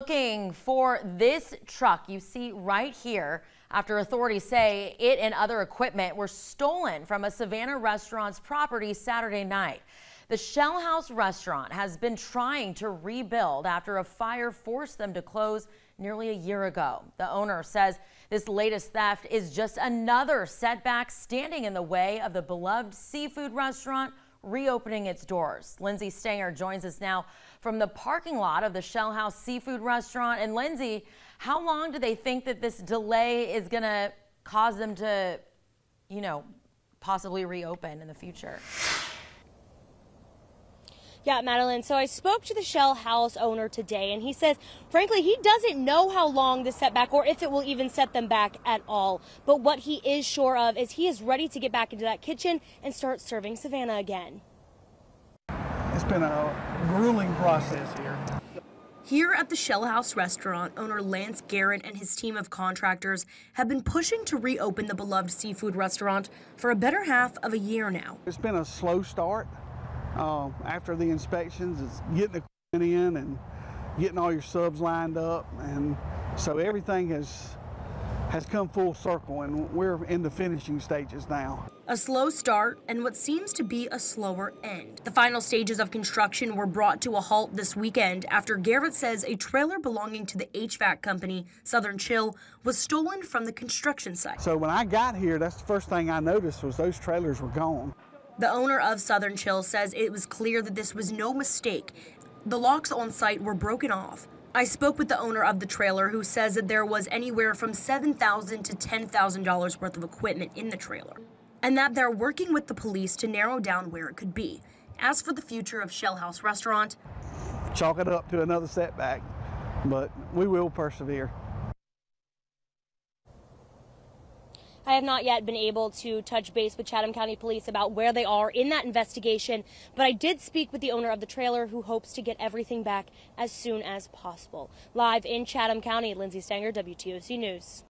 Looking for this truck you see right here after authorities say it and other equipment were stolen from a Savannah restaurant's property Saturday night. The Shellhouse restaurant has been trying to rebuild after a fire forced them to close nearly a year ago. The owner says this latest theft is just another setback standing in the way of the beloved seafood restaurant reopening its doors. Lindsay Stanger joins us now from the parking lot of the Shellhouse Seafood Restaurant. And Lindsay, how long do they think that this delay is going to cause them to, you know, possibly reopen in the future? Yeah, Madeline. So I spoke to the Shellhouse owner today, and he says, frankly, he doesn't know how long the setback or if it will even set them back at all. But what he is sure of is he is ready to get back into that kitchen and start serving Savannah again. It's been a grueling process here. Here at the Shellhouse restaurant, owner Lance Garrett and his team of contractors have been pushing to reopen the beloved seafood restaurant for a better half of a year now. It's been a slow start uh, after the inspections, it's getting the equipment in and getting all your subs lined up, and so everything has has come full circle, and we're in the finishing stages now. A slow start and what seems to be a slower end. The final stages of construction were brought to a halt this weekend after Garrett says a trailer belonging to the HVAC company Southern Chill was stolen from the construction site. So when I got here, that's the first thing I noticed was those trailers were gone. The owner of Southern Chill says it was clear that this was no mistake. The locks on site were broken off. I spoke with the owner of the trailer who says that there was anywhere from 7,000 to $10,000 worth of equipment in the trailer and that they're working with the police to narrow down where it could be. As for the future of Shellhouse Restaurant, chalk it up to another setback, but we will persevere. I have not yet been able to touch base with Chatham County Police about where they are in that investigation, but I did speak with the owner of the trailer who hopes to get everything back as soon as possible. Live in Chatham County, Lindsay Stanger, WTOC News.